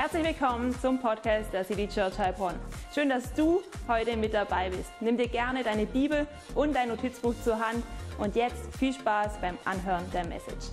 Herzlich willkommen zum Podcast der City Church Heilbronn. Schön, dass du heute mit dabei bist. Nimm dir gerne deine Bibel und dein Notizbuch zur Hand und jetzt viel Spaß beim Anhören der Message.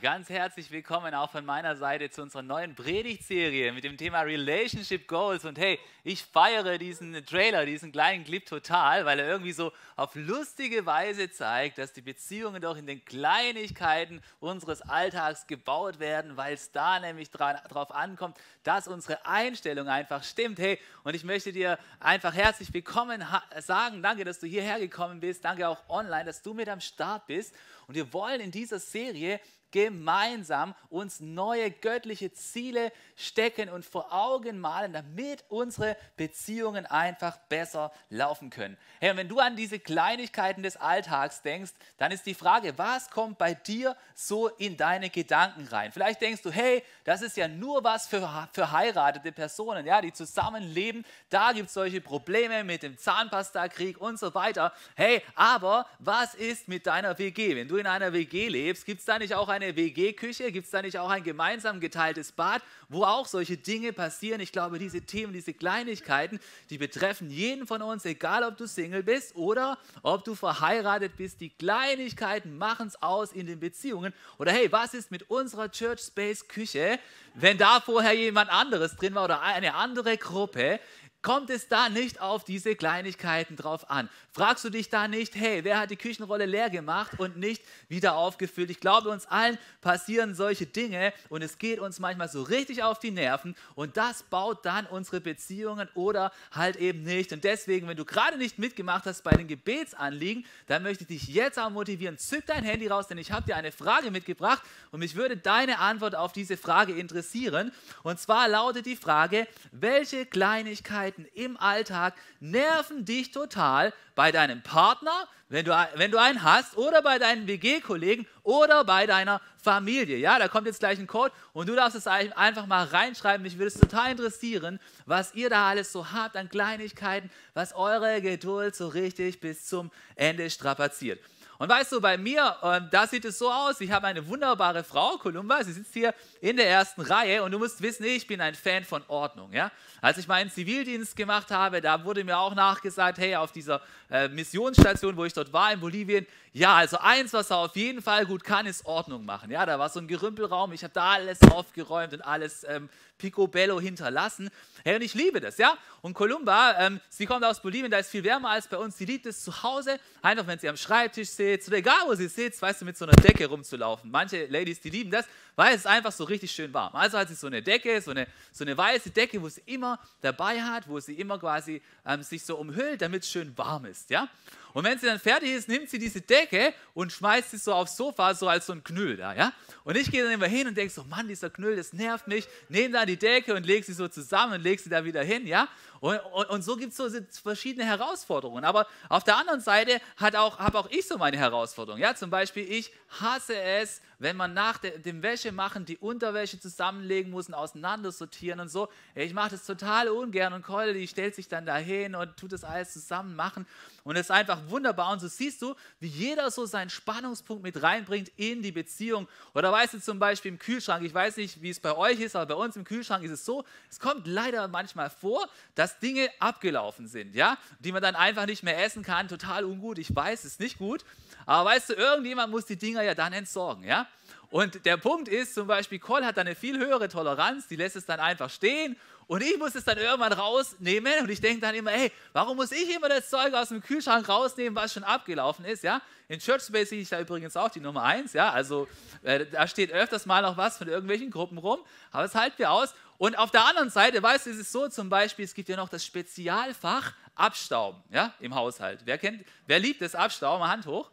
Ganz herzlich willkommen auch von meiner Seite zu unserer neuen Predigtserie mit dem Thema Relationship Goals. Und hey, ich feiere diesen Trailer, diesen kleinen Clip total, weil er irgendwie so auf lustige Weise zeigt, dass die Beziehungen doch in den Kleinigkeiten unseres Alltags gebaut werden, weil es da nämlich darauf ankommt, dass unsere Einstellung einfach stimmt. Hey, und ich möchte dir einfach herzlich willkommen sagen. Danke, dass du hierher gekommen bist. Danke auch online, dass du mit am Start bist. Und wir wollen in dieser Serie gemeinsam uns neue göttliche Ziele stecken und vor Augen malen, damit unsere Beziehungen einfach besser laufen können. Hey, und wenn du an diese Kleinigkeiten des Alltags denkst, dann ist die Frage, was kommt bei dir so in deine Gedanken rein? Vielleicht denkst du, hey, das ist ja nur was für, für heiratete Personen, ja, die zusammenleben. Da gibt es solche Probleme mit dem Zahnpasta-Krieg und so weiter. Hey, aber was ist mit deiner WG? Wenn du in einer WG lebst, gibt es da nicht auch ein eine WG-Küche? Gibt es da nicht auch ein gemeinsam geteiltes Bad, wo auch solche Dinge passieren? Ich glaube, diese Themen, diese Kleinigkeiten, die betreffen jeden von uns, egal ob du Single bist oder ob du verheiratet bist. Die Kleinigkeiten machen es aus in den Beziehungen. Oder hey, was ist mit unserer Church Space Küche, wenn da vorher jemand anderes drin war oder eine andere Gruppe? Kommt es da nicht auf diese Kleinigkeiten drauf an? Fragst du dich da nicht, hey, wer hat die Küchenrolle leer gemacht und nicht wieder aufgefüllt? Ich glaube, uns allen passieren solche Dinge und es geht uns manchmal so richtig auf die Nerven und das baut dann unsere Beziehungen oder halt eben nicht. Und deswegen, wenn du gerade nicht mitgemacht hast bei den Gebetsanliegen, dann möchte ich dich jetzt auch motivieren. Zück dein Handy raus, denn ich habe dir eine Frage mitgebracht und mich würde deine Antwort auf diese Frage interessieren. Und zwar lautet die Frage, welche Kleinigkeiten im Alltag nerven dich total bei deinem Partner, wenn du, wenn du einen hast, oder bei deinen WG-Kollegen oder bei deiner Familie. Ja, da kommt jetzt gleich ein Code und du darfst es einfach mal reinschreiben. Mich würde es total interessieren, was ihr da alles so habt an Kleinigkeiten, was eure Geduld so richtig bis zum Ende strapaziert. Und weißt du, bei mir, äh, da sieht es so aus, ich habe eine wunderbare Frau, Columba, sie sitzt hier in der ersten Reihe und du musst wissen, ich bin ein Fan von Ordnung. Ja? Als ich meinen Zivildienst gemacht habe, da wurde mir auch nachgesagt, hey, auf dieser äh, Missionsstation, wo ich dort war in Bolivien, ja, also eins, was er auf jeden Fall gut kann, ist Ordnung machen. Ja, da war so ein Gerümpelraum, ich habe da alles aufgeräumt und alles ähm, picobello hinterlassen. Hey, und ich liebe das, ja. Und Columba, ähm, sie kommt aus Bolivien, da ist viel wärmer als bei uns. Sie liebt es zu Hause, einfach wenn sie am Schreibtisch sitzt oder egal wo sie sitzt, weißt du, mit so einer Decke rumzulaufen. Manche Ladies, die lieben das, weil es einfach so richtig schön warm. Also hat sie so eine Decke, so eine, so eine weiße Decke, wo sie immer dabei hat, wo sie immer quasi ähm, sich so umhüllt, damit es schön warm ist, ja. Und wenn sie dann fertig ist, nimmt sie diese Decke und schmeißt sie so aufs Sofa, so als so ein Knüll da, ja. Und ich gehe dann immer hin und denke so, Mann, dieser Knüll, das nervt mich. Nehme dann die Decke und lege sie so zusammen und lege sie da wieder hin, ja. Und, und, und so gibt es so verschiedene Herausforderungen. Aber auf der anderen Seite habe auch, auch ich so meine Herausforderungen. Ja, zum Beispiel, ich hasse es, wenn man nach dem Wäschemachen die Unterwäsche zusammenlegen muss und auseinandersortieren und so. Ich mache das total ungern und Keule, die stellt sich dann dahin und tut das alles zusammen machen. Und es ist einfach wunderbar. Und so siehst du, wie jeder so seinen Spannungspunkt mit reinbringt in die Beziehung. Oder weißt du zum Beispiel im Kühlschrank, ich weiß nicht, wie es bei euch ist, aber bei uns im Kühlschrank ist es so, es kommt leider manchmal vor, dass Dinge abgelaufen sind, ja, die man dann einfach nicht mehr essen kann. Total ungut, ich weiß, es ist nicht gut. Aber weißt du, irgendjemand muss die Dinger ja dann entsorgen, ja. Und der Punkt ist zum Beispiel, Cole hat eine viel höhere Toleranz, die lässt es dann einfach stehen Und ich muss es dann irgendwann rausnehmen und ich denke dann immer, hey, warum muss ich immer das Zeug aus dem Kühlschrank rausnehmen, was schon abgelaufen ist, ja? In Church Space sehe ich da übrigens auch die Nummer 1, ja? Also äh, da steht öfters mal noch was von irgendwelchen Gruppen rum, aber das halten wir aus. Und auf der anderen Seite, weißt du, ist es so zum Beispiel, es gibt ja noch das Spezialfach Abstauben, ja, im Haushalt. Wer kennt, wer liebt das Abstauben? Hand hoch.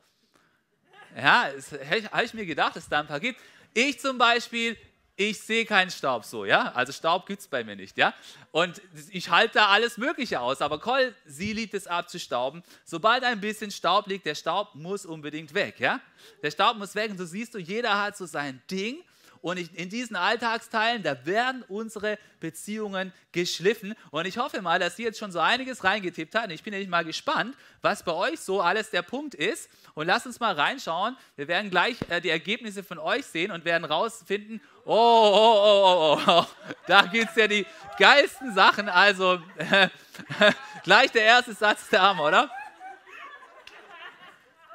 Ja, habe ich mir gedacht, dass es da ein paar gibt. Ich zum Beispiel, ich sehe keinen Staub so, ja. Also Staub gibt es bei mir nicht, ja. Und ich halte da alles Mögliche aus. Aber Cole, sie liebt es abzustauben. Sobald ein bisschen Staub liegt, der Staub muss unbedingt weg, ja. Der Staub muss weg und so siehst du, jeder hat so sein Ding. Und in diesen Alltagsteilen, da werden unsere Beziehungen geschliffen. Und ich hoffe mal, dass ihr jetzt schon so einiges reingetippt habt. Ich bin nämlich mal gespannt, was bei euch so alles der Punkt ist. Und lasst uns mal reinschauen. Wir werden gleich äh, die Ergebnisse von euch sehen und werden rausfinden, oh, oh, oh, oh, oh, da gibt es ja die geilsten Sachen. Also gleich der erste Satz da haben, oder?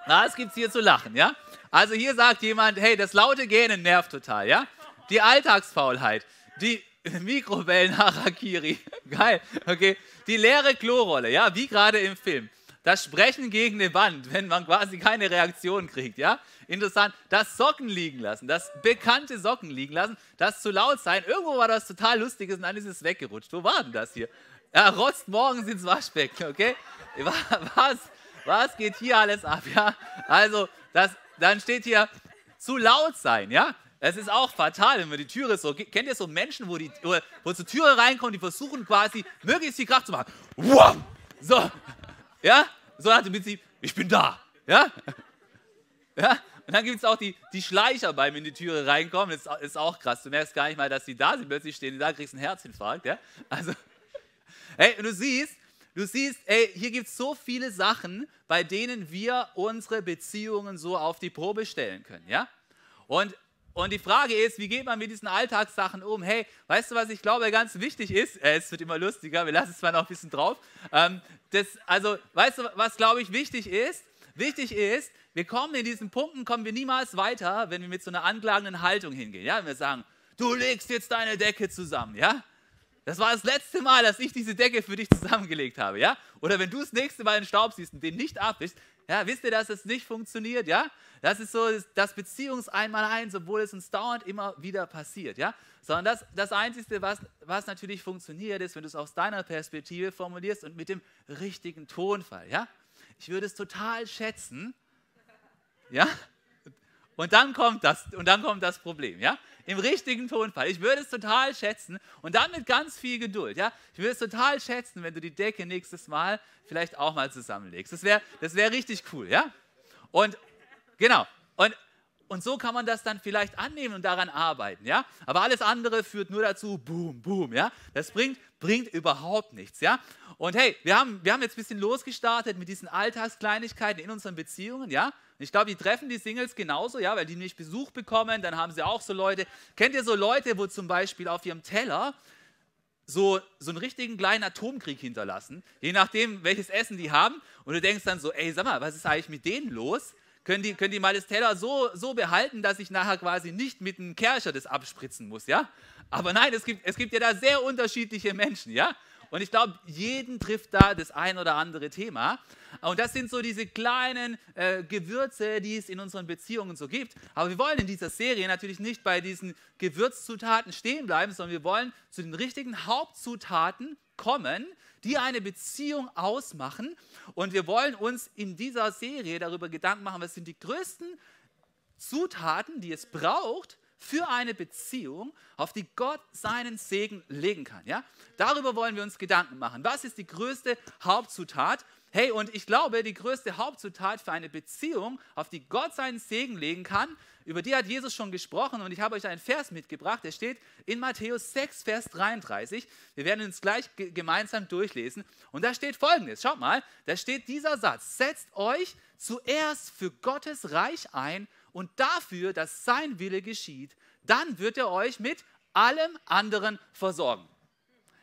Na, es gibt hier zu lachen, ja? Also hier sagt jemand, hey, das laute Gähnen nervt total, ja? Die Alltagsfaulheit, die Mikrowellen-Harakiri, geil, okay? Die leere Klorolle, ja, wie gerade im Film. Das Sprechen gegen eine Wand, wenn man quasi keine Reaktion kriegt, ja? Interessant. Das Socken liegen lassen, das bekannte Socken liegen lassen, das zu laut sein. Irgendwo war das total Lustiges und dann ist es weggerutscht. Wo war denn das hier? Er rotzt morgens ins Waschbecken, okay? Was, was geht hier alles ab, ja? Also, das dann steht hier, zu laut sein, ja? Es ist auch fatal, wenn man die Türe so, kennt ihr so Menschen, wo, die, wo, wo zur Türe reinkommen, die versuchen quasi möglichst viel Kraft zu machen. Wow! So, ja? So hat im Prinzip, ich bin da, ja? Ja? Und dann gibt es auch die, die Schleicher beim in die Türe reinkommen. Das ist auch krass. Du merkst gar nicht mal, dass die da sind. Plötzlich stehen da, kriegst einen Herzinfarkt. Ja? Also, hey, du siehst, Du siehst, ey, hier gibt es so viele Sachen, bei denen wir unsere Beziehungen so auf die Probe stellen können, ja? Und, und die Frage ist, wie geht man mit diesen Alltagssachen um? Hey, weißt du, was ich glaube ganz wichtig ist? Äh, es wird immer lustiger, wir lassen es mal noch ein bisschen drauf. Ähm, das, also, weißt du, was glaube ich wichtig ist? Wichtig ist, wir kommen in diesen Punkten, kommen wir niemals weiter, wenn wir mit so einer anklagenden Haltung hingehen. Ja, wenn wir sagen, du legst jetzt deine Decke zusammen, ja? Das war das letzte Mal, dass ich diese Decke für dich zusammengelegt habe, ja? Oder wenn du das nächste Mal den Staub siehst und den nicht abwischst, ja, wisst ihr, dass es nicht funktioniert, ja? Das ist so das Beziehungseinmaleins, obwohl es uns dauernd immer wieder passiert, ja? Sondern das, das Einzige, was, was natürlich funktioniert, ist, wenn du es aus deiner Perspektive formulierst und mit dem richtigen Tonfall, ja? Ich würde es total schätzen, ja? Und dann kommt das, und dann kommt das Problem, ja? Im richtigen Tonfall. Ich würde es total schätzen und dann mit ganz viel Geduld, ja? Ich würde es total schätzen, wenn du die Decke nächstes Mal vielleicht auch mal zusammenlegst. Das wäre das wär richtig cool, ja? Und genau. Und und so kann man das dann vielleicht annehmen und daran arbeiten, ja? Aber alles andere führt nur dazu, boom, boom, ja? Das bringt, bringt überhaupt nichts, ja? Und hey, wir haben, wir haben jetzt ein bisschen losgestartet mit diesen Alltagskleinigkeiten in unseren Beziehungen, ja? Ich glaube, die treffen die Singles genauso, ja, weil die nicht Besuch bekommen, dann haben sie auch so Leute. Kennt ihr so Leute, wo zum Beispiel auf ihrem Teller so, so einen richtigen kleinen Atomkrieg hinterlassen, je nachdem, welches Essen die haben. Und du denkst dann so, ey, sag mal, was ist eigentlich mit denen los? Können die, können die mal das Teller so, so behalten, dass ich nachher quasi nicht mit einem Kercher das abspritzen muss, ja? Aber nein, es gibt, es gibt ja da sehr unterschiedliche Menschen, ja? Und ich glaube, jeden trifft da das ein oder andere Thema. Und das sind so diese kleinen äh, Gewürze, die es in unseren Beziehungen so gibt. Aber wir wollen in dieser Serie natürlich nicht bei diesen Gewürzzutaten stehen bleiben, sondern wir wollen zu den richtigen Hauptzutaten kommen, die eine Beziehung ausmachen. Und wir wollen uns in dieser Serie darüber Gedanken machen, was sind die größten Zutaten, die es braucht, für eine Beziehung, auf die Gott seinen Segen legen kann. Ja? Darüber wollen wir uns Gedanken machen. Was ist die größte Hauptzutat? Hey, und ich glaube, die größte Hauptzutat für eine Beziehung, auf die Gott seinen Segen legen kann, über die hat Jesus schon gesprochen und ich habe euch einen Vers mitgebracht, der steht in Matthäus 6, Vers 33. Wir werden uns gleich gemeinsam durchlesen und da steht folgendes, schaut mal, da steht dieser Satz, setzt euch zuerst für Gottes Reich ein und dafür, dass sein Wille geschieht, dann wird er euch mit allem anderen versorgen.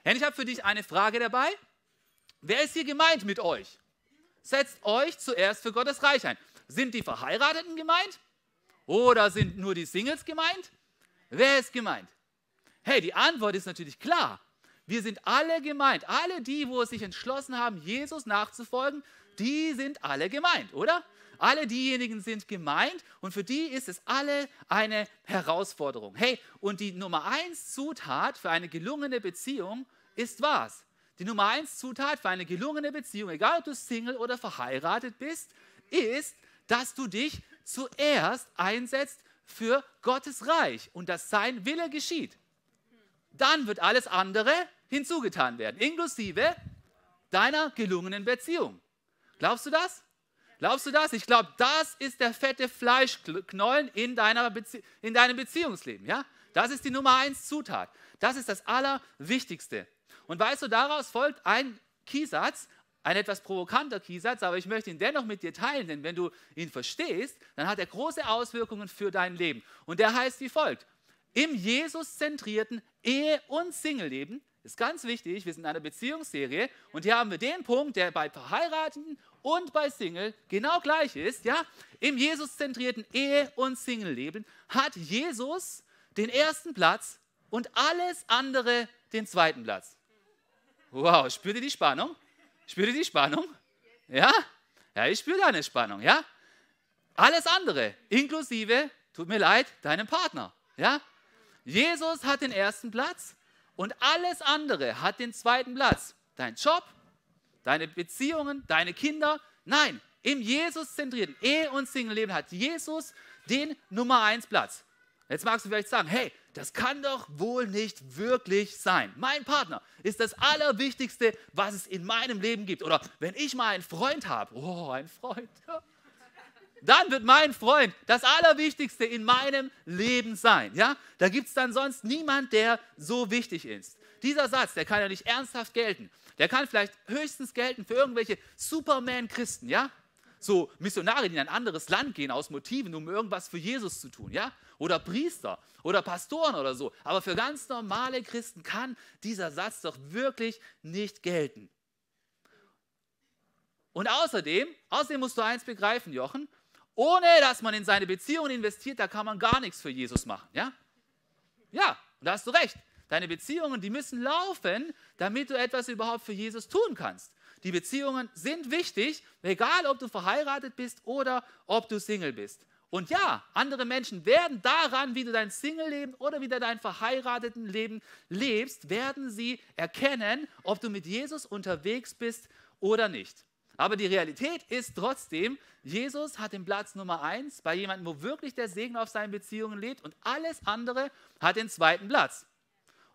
Hen, ich habe für dich eine Frage dabei. Wer ist hier gemeint mit euch? Setzt euch zuerst für Gottes Reich ein. Sind die Verheirateten gemeint? Oder sind nur die Singles gemeint? Wer ist gemeint? Hey, die Antwort ist natürlich klar. Wir sind alle gemeint. Alle die, wo sich entschlossen haben, Jesus nachzufolgen, die sind alle gemeint, oder? Alle diejenigen sind gemeint und für die ist es alle eine Herausforderung. Hey, und die Nummer eins Zutat für eine gelungene Beziehung ist was? Die Nummer eins Zutat für eine gelungene Beziehung, egal ob du Single oder verheiratet bist, ist, dass du dich zuerst einsetzt für Gottes Reich und dass sein Wille geschieht. Dann wird alles andere hinzugetan werden, inklusive deiner gelungenen Beziehung. Glaubst du das? Glaubst du das? Ich glaube, das ist der fette Fleischknollen in, deiner Bezie in deinem Beziehungsleben. Ja? Das ist die Nummer eins Zutat. Das ist das Allerwichtigste. Und weißt du, daraus folgt ein Kiesatz, ein etwas provokanter Kiesatz, aber ich möchte ihn dennoch mit dir teilen, denn wenn du ihn verstehst, dann hat er große Auswirkungen für dein Leben. Und der heißt wie folgt: Im Jesus-zentrierten Ehe- und Single-Leben ist ganz wichtig, wir sind in einer Beziehungsserie und hier haben wir den Punkt, der bei Verheirateten und bei Single genau gleich ist. Ja? Im Jesus-zentrierten Ehe- und Single-Leben hat Jesus den ersten Platz und alles andere den zweiten Platz. Wow, spürt ihr die Spannung? Spürt ihr die Spannung? Ja? Ja, ich spüre deine Spannung, ja? Alles andere, inklusive, tut mir leid, deinem Partner, ja? Jesus hat den ersten Platz und alles andere hat den zweiten Platz. Dein Job, deine Beziehungen, deine Kinder. Nein, im Jesus-zentrierten Ehe- und Single-Leben hat Jesus den Nummer eins Platz. Jetzt magst du vielleicht sagen, hey, das kann doch wohl nicht wirklich sein. Mein Partner ist das Allerwichtigste, was es in meinem Leben gibt. Oder wenn ich mal einen Freund habe, oh, ein Freund, ja, dann wird mein Freund das Allerwichtigste in meinem Leben sein. Ja? Da gibt es dann sonst niemand, der so wichtig ist. Dieser Satz, der kann ja nicht ernsthaft gelten. Der kann vielleicht höchstens gelten für irgendwelche Superman-Christen, ja? So Missionare, die in ein anderes Land gehen aus Motiven, um irgendwas für Jesus zu tun, ja? Oder Priester oder Pastoren oder so. Aber für ganz normale Christen kann dieser Satz doch wirklich nicht gelten. Und außerdem, außerdem musst du eins begreifen, Jochen, ohne dass man in seine Beziehungen investiert, da kann man gar nichts für Jesus machen. Ja, ja da hast du recht. Deine Beziehungen, die müssen laufen, damit du etwas überhaupt für Jesus tun kannst. Die Beziehungen sind wichtig, egal ob du verheiratet bist oder ob du Single bist. Und ja, andere Menschen werden daran, wie du dein Single-Leben oder wie du dein verheirateten Leben lebst, werden sie erkennen, ob du mit Jesus unterwegs bist oder nicht. Aber die Realität ist trotzdem, Jesus hat den Platz Nummer eins bei jemandem, wo wirklich der Segen auf seinen Beziehungen lebt und alles andere hat den zweiten Platz.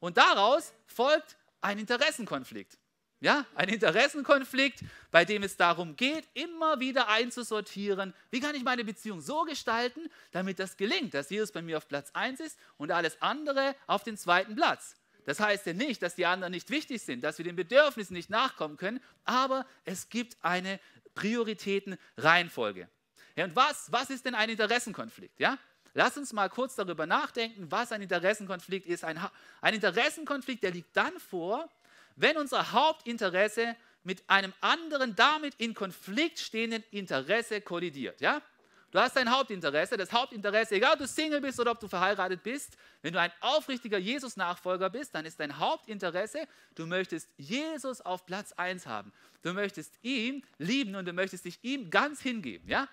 Und daraus folgt ein Interessenkonflikt. Ja, ein Interessenkonflikt, bei dem es darum geht, immer wieder einzusortieren, wie kann ich meine Beziehung so gestalten, damit das gelingt, dass Jesus bei mir auf Platz 1 ist und alles andere auf den zweiten Platz. Das heißt ja nicht, dass die anderen nicht wichtig sind, dass wir den Bedürfnissen nicht nachkommen können, aber es gibt eine Prioritätenreihenfolge. Ja, und was, was ist denn ein Interessenkonflikt? Ja? Lass uns mal kurz darüber nachdenken, was ein Interessenkonflikt ist. Ein, ein Interessenkonflikt, der liegt dann vor, wenn unser Hauptinteresse mit einem anderen damit in Konflikt stehenden Interesse kollidiert. Ja? Du hast dein Hauptinteresse, das Hauptinteresse, egal ob du Single bist oder ob du verheiratet bist, wenn du ein aufrichtiger Jesus-Nachfolger bist, dann ist dein Hauptinteresse, du möchtest Jesus auf Platz 1 haben. Du möchtest ihn lieben und du möchtest dich ihm ganz hingeben. Ja?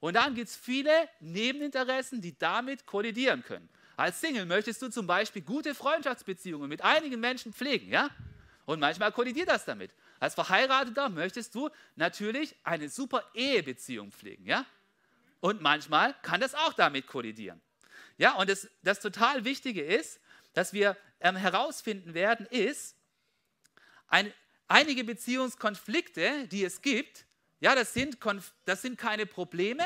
Und dann gibt es viele Nebeninteressen, die damit kollidieren können. Als Single möchtest du zum Beispiel gute Freundschaftsbeziehungen mit einigen Menschen pflegen, ja? Und manchmal kollidiert das damit. Als Verheirateter möchtest du natürlich eine super Ehebeziehung pflegen, ja? Und manchmal kann das auch damit kollidieren. Ja, und das, das total Wichtige ist, dass wir ähm, herausfinden werden, ist, ein, einige Beziehungskonflikte, die es gibt, ja, das sind, das sind keine Probleme,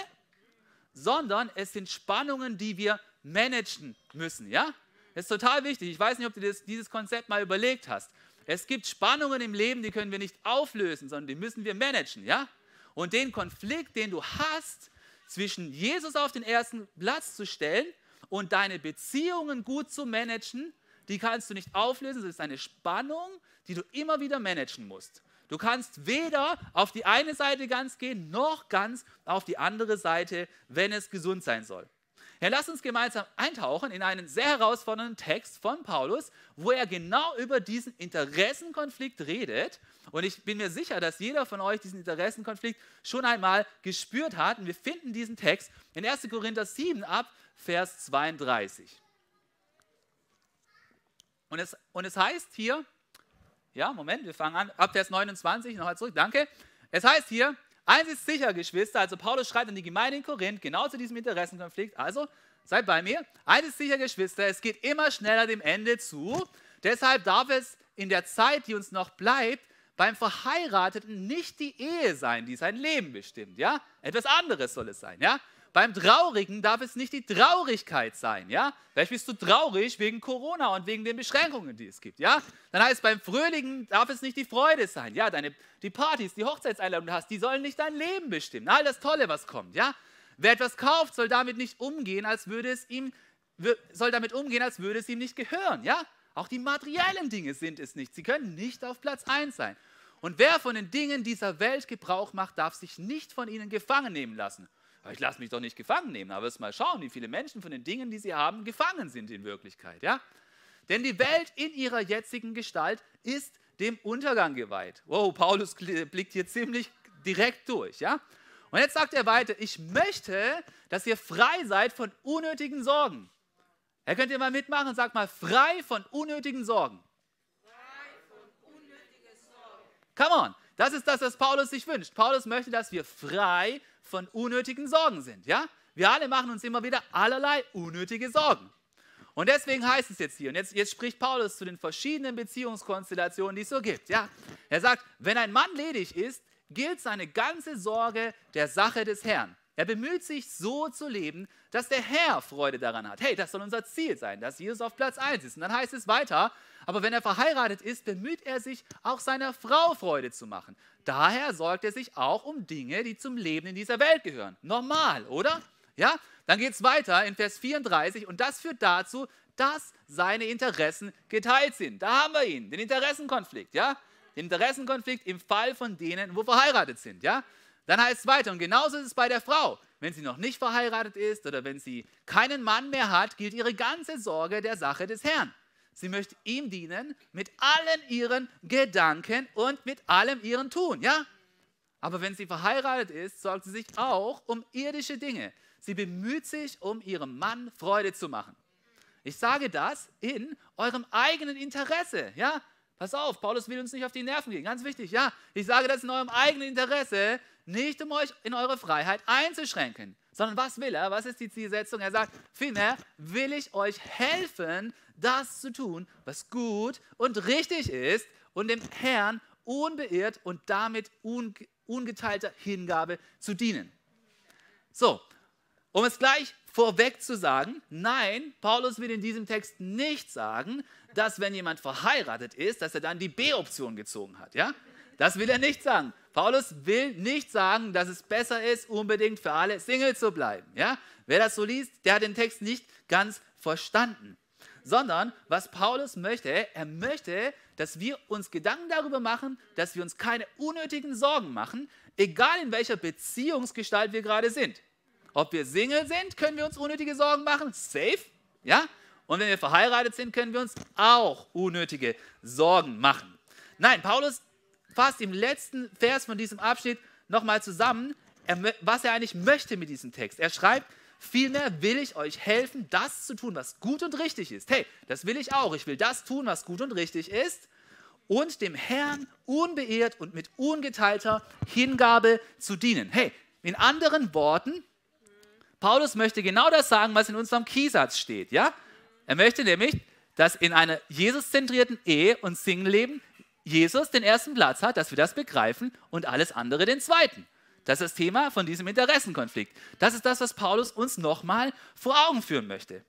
sondern es sind Spannungen, die wir managen müssen. Ja, das ist total wichtig. Ich weiß nicht, ob du das, dieses Konzept mal überlegt hast. Es gibt Spannungen im Leben, die können wir nicht auflösen, sondern die müssen wir managen. Ja, und den Konflikt, den du hast, zwischen Jesus auf den ersten Platz zu stellen und deine Beziehungen gut zu managen, die kannst du nicht auflösen. Das ist eine Spannung, die du immer wieder managen musst. Du kannst weder auf die eine Seite ganz gehen, noch ganz auf die andere Seite, wenn es gesund sein soll. Ja, lass uns gemeinsam eintauchen in einen sehr herausfordernden Text von Paulus, wo er genau über diesen Interessenkonflikt redet. Und ich bin mir sicher, dass jeder von euch diesen Interessenkonflikt schon einmal gespürt hat. Und wir finden diesen Text in 1. Korinther 7 ab, Vers 32. Und es, und es heißt hier, ja, Moment, wir fangen an, ab Vers 29, nochmal zurück, danke. Es heißt hier, eins ist sicher, Geschwister, also Paulus schreibt an die Gemeinde in Korinth genau zu diesem Interessenkonflikt, also seid bei mir, eins ist sicher, Geschwister, es geht immer schneller dem Ende zu, deshalb darf es in der Zeit, die uns noch bleibt, beim Verheirateten nicht die Ehe sein, die sein Leben bestimmt, ja? Etwas anderes soll es sein, ja? Beim Traurigen darf es nicht die Traurigkeit sein, ja? Vielleicht bist du traurig wegen Corona und wegen den Beschränkungen, die es gibt, ja? Dann heißt beim Fröhlichen darf es nicht die Freude sein, ja? Deine, die Partys, die Hochzeitseinladungen, die du hast, die sollen nicht dein Leben bestimmen. All das Tolle, was kommt, ja? Wer etwas kauft, soll damit nicht umgehen, als würde es ihm, soll damit umgehen, als würde es ihm nicht gehören, ja? Auch die materiellen Dinge sind es nicht. Sie können nicht auf Platz 1 sein. Und wer von den Dingen dieser Welt Gebrauch macht, darf sich nicht von ihnen gefangen nehmen lassen ich lasse mich doch nicht gefangen nehmen, aber jetzt mal schauen, wie viele Menschen von den Dingen, die sie haben, gefangen sind in Wirklichkeit. Ja? Denn die Welt in ihrer jetzigen Gestalt ist dem Untergang geweiht. Wow, Paulus blickt hier ziemlich direkt durch. Ja? Und jetzt sagt er weiter, ich möchte, dass ihr frei seid von unnötigen Sorgen. Er könnt ihr mal mitmachen sagt mal, frei von unnötigen Sorgen. Frei von unnötigen Sorgen. Come on, das ist das, was Paulus sich wünscht. Paulus möchte, dass wir frei von unnötigen Sorgen sind. Ja? Wir alle machen uns immer wieder allerlei unnötige Sorgen. Und deswegen heißt es jetzt hier, und jetzt, jetzt spricht Paulus zu den verschiedenen Beziehungskonstellationen, die es so gibt. Ja? Er sagt, wenn ein Mann ledig ist, gilt seine ganze Sorge der Sache des Herrn. Er bemüht sich so zu leben, dass der Herr Freude daran hat. Hey, das soll unser Ziel sein, dass Jesus auf Platz 1 ist. Und dann heißt es weiter, aber wenn er verheiratet ist, bemüht er sich auch seiner Frau Freude zu machen. Daher sorgt er sich auch um Dinge, die zum Leben in dieser Welt gehören. Normal, oder? Ja? Dann geht es weiter in Vers 34 und das führt dazu, dass seine Interessen geteilt sind. Da haben wir ihn, den Interessenkonflikt, ja? Den Interessenkonflikt im Fall von denen, wo verheiratet sind, ja? Dann heißt es weiter, und genauso ist es bei der Frau. Wenn sie noch nicht verheiratet ist oder wenn sie keinen Mann mehr hat, gilt ihre ganze Sorge der Sache des Herrn. Sie möchte ihm dienen mit allen ihren Gedanken und mit allem ihren Tun, ja? Aber wenn sie verheiratet ist, sorgt sie sich auch um irdische Dinge. Sie bemüht sich, um ihrem Mann Freude zu machen. Ich sage das in eurem eigenen Interesse, ja? Pass auf, Paulus will uns nicht auf die Nerven gehen, ganz wichtig, ja? Ich sage das in eurem eigenen Interesse, nicht um euch in eure Freiheit einzuschränken, sondern was will er? Was ist die Zielsetzung? Er sagt, vielmehr will ich euch helfen, das zu tun, was gut und richtig ist und dem Herrn unbeirrt und damit ungeteilter Hingabe zu dienen. So, um es gleich vorweg zu sagen, nein, Paulus will in diesem Text nicht sagen, dass wenn jemand verheiratet ist, dass er dann die B-Option gezogen hat. Ja? Das will er nicht sagen. Paulus will nicht sagen, dass es besser ist, unbedingt für alle Single zu bleiben. Ja? Wer das so liest, der hat den Text nicht ganz verstanden sondern was Paulus möchte, er möchte, dass wir uns Gedanken darüber machen, dass wir uns keine unnötigen Sorgen machen, egal in welcher Beziehungsgestalt wir gerade sind. Ob wir Single sind, können wir uns unnötige Sorgen machen, safe, ja? Und wenn wir verheiratet sind, können wir uns auch unnötige Sorgen machen. Nein, Paulus fasst im letzten Vers von diesem Abschnitt nochmal zusammen, was er eigentlich möchte mit diesem Text. Er schreibt, Vielmehr will ich euch helfen, das zu tun, was gut und richtig ist. Hey, das will ich auch. Ich will das tun, was gut und richtig ist und dem Herrn unbeirrt und mit ungeteilter Hingabe zu dienen. Hey, in anderen Worten, Paulus möchte genau das sagen, was in unserem Kiesatz steht. Ja? Er möchte nämlich, dass in einer Jesus-zentrierten Ehe und Single-Leben Jesus den ersten Platz hat, dass wir das begreifen und alles andere den zweiten. Das ist das Thema von diesem Interessenkonflikt. Das ist das, was Paulus uns nochmal vor Augen führen möchte.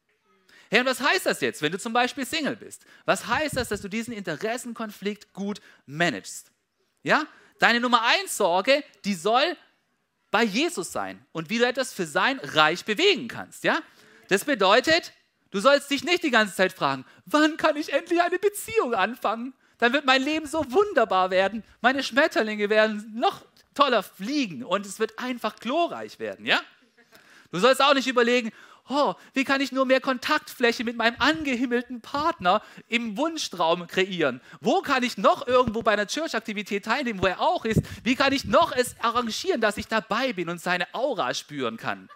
Hey, und was heißt das jetzt, wenn du zum Beispiel Single bist? Was heißt das, dass du diesen Interessenkonflikt gut managst? Ja, deine Nummer eins Sorge, die soll bei Jesus sein und wie du etwas für sein Reich bewegen kannst. Ja, das bedeutet, du sollst dich nicht die ganze Zeit fragen, wann kann ich endlich eine Beziehung anfangen? Dann wird mein Leben so wunderbar werden. Meine Schmetterlinge werden noch toller fliegen und es wird einfach glorreich werden, ja? Du sollst auch nicht überlegen, oh, wie kann ich nur mehr Kontaktfläche mit meinem angehimmelten Partner im Wunschtraum kreieren? Wo kann ich noch irgendwo bei einer Church-Aktivität teilnehmen, wo er auch ist? Wie kann ich noch es arrangieren, dass ich dabei bin und seine Aura spüren kann?